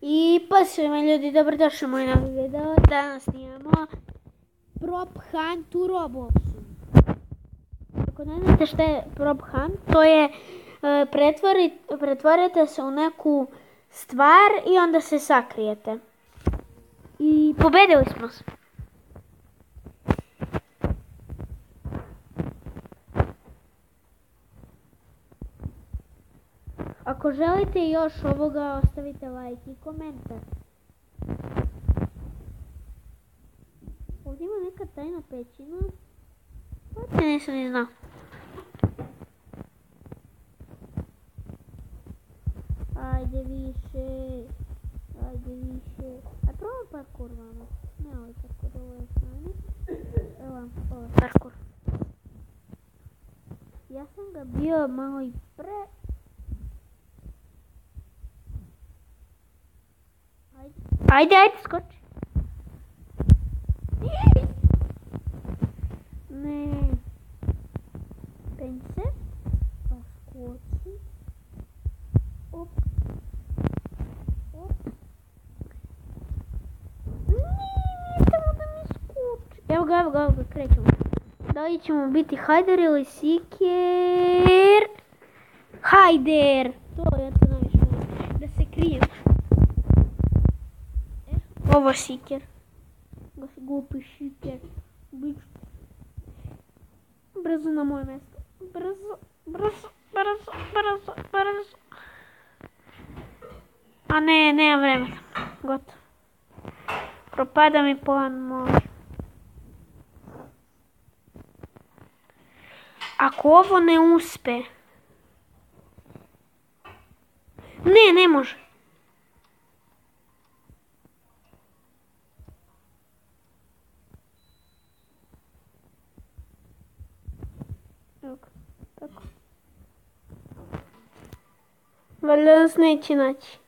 I pa svima ljudi, dobrodošli u moj novi video. Danas snimamo Prop Hunt u Robloxu. Ako ne znate šta je Prop Hunt, to je e, pretvori, pretvorite se u neku stvar i onda se sakrijete. I pobedili smo se. Ako želite još ovoga, ostavite like i komentar. Ovdje ima neka tajna pećina. Ovdje nisam ni znao. Ajde više. Ajde više. A probam parkour vama. Ne ovaj parkour, ovo je strani. Evo, ovo je parkour. Ja sam ga bio malo i pre Ai, ai, escute Me. Pense. Ascute. Op. Op. Ni, este mod escute eu vou Eu gau, gau, gau, cred că Da, aici hyder biti haider, eu hyder Tu, eu nu ai știut. Da, se crie. Power Seeker. Глупый шипер. Бразу на мое место. Бразу, бразу, бразу, бразу, бразу. A ne, nemam vremena. Gotovo. Propada mi plan moj. Ako ovo ne uspe... Ne, ne može. Neće naći.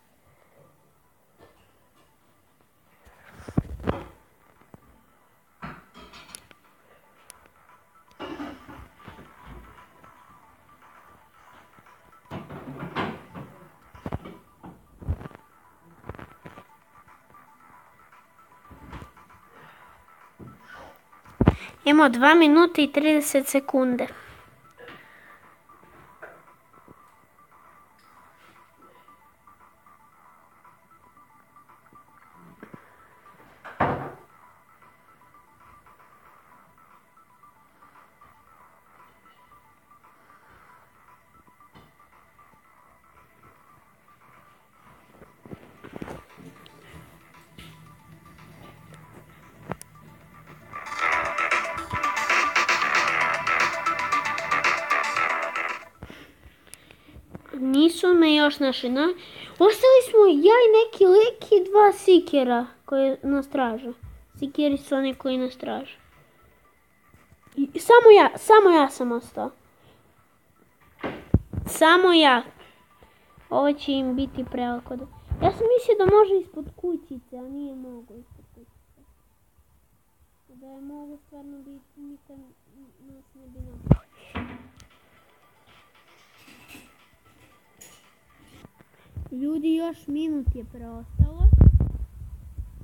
Imamo 2 minute i 30 sekunde. Nisu me još našli na... Ostali smo ja i neki lik i dva sikera koji nas traže. Sikeri su oni koji nas traže. I, samo ja, samo ja sam ostao. Samo ja. Ovo će im biti prelako. Ja sam mislio da može ispod kućice, a nije mogo ispod kućice. Da je mogo stvarno biti, nikad nas ne bi. Ljudi, još minut je preostalo.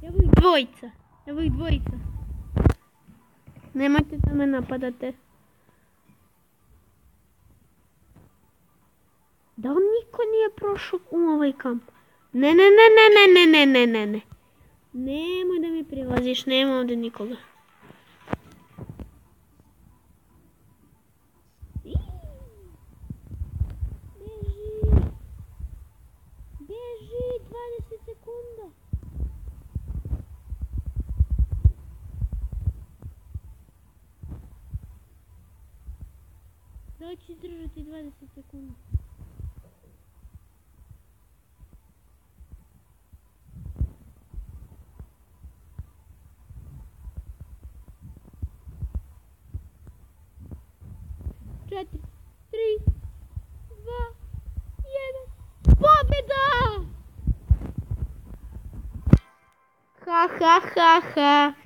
Evo ih dvojica. Evo ih dvojica. Nemojte da me napadate. Da li niko nije prošao u ovaj kamp? Ne, ne, ne, ne, ne, ne, ne, ne, ne, ne. Nemoj da mi prilaziš, nema ovdje nikoga. Підтримати 20 секунд. Чотири, три, два, один. Побіда! Ха-ха-ха-ха!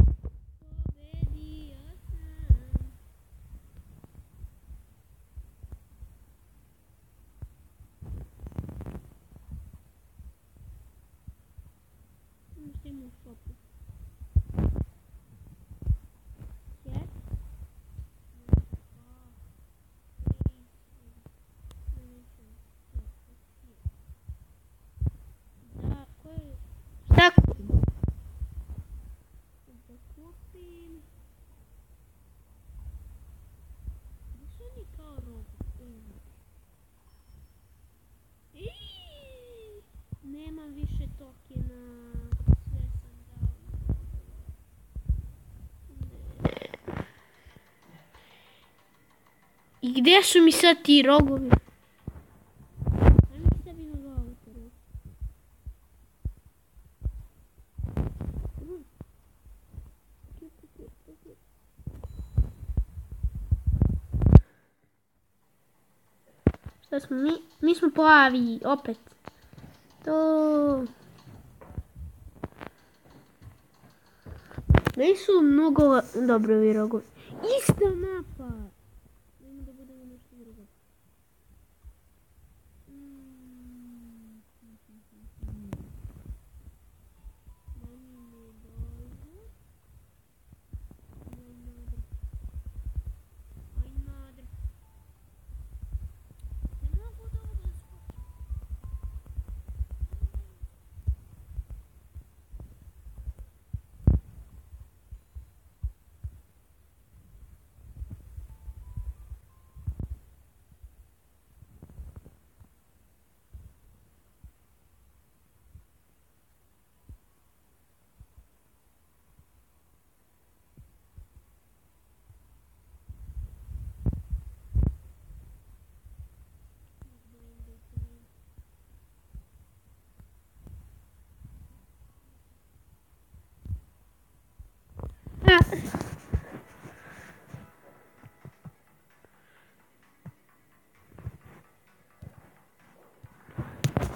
Gdje su mi sad ti rogovi? Šta smo mi? Mi smo plavi, opet. To... Nisu mnogo dobro ovi rogovi. Ista mapa!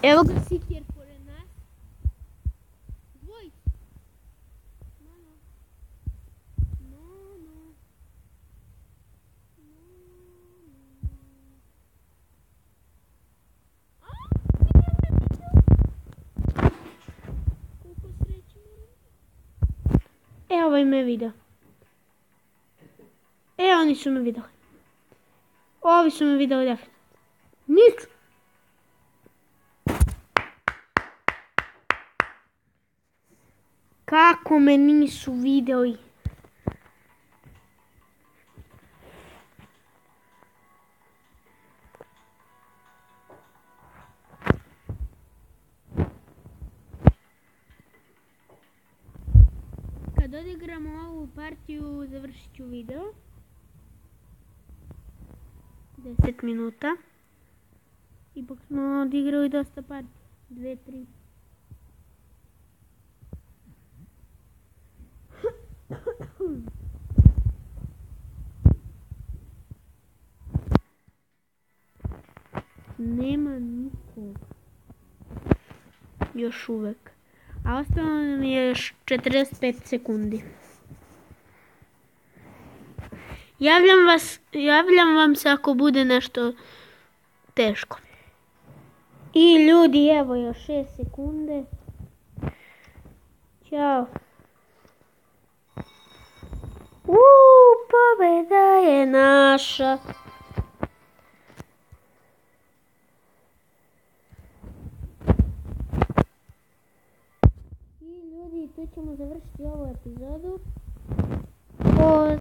Eu могу сидеть. É o minha vida. É onde isso minha vida. É Ovo isso minha vida. Nisso. Kako me nisu vidjeli? Kad odigramo ovu partiju završit ću video. 10 minuta. Ipak smo odigrali dosta partija. Dve, tri. Nema nikog. Još uvek. A ostalo nam je još 45 sekundi. Javljam, vas, javljam vam se ako bude nešto teško. I ljudi, evo još 6 sekunde. Ćao. Uuu, pobjeda je naša. I ljudi,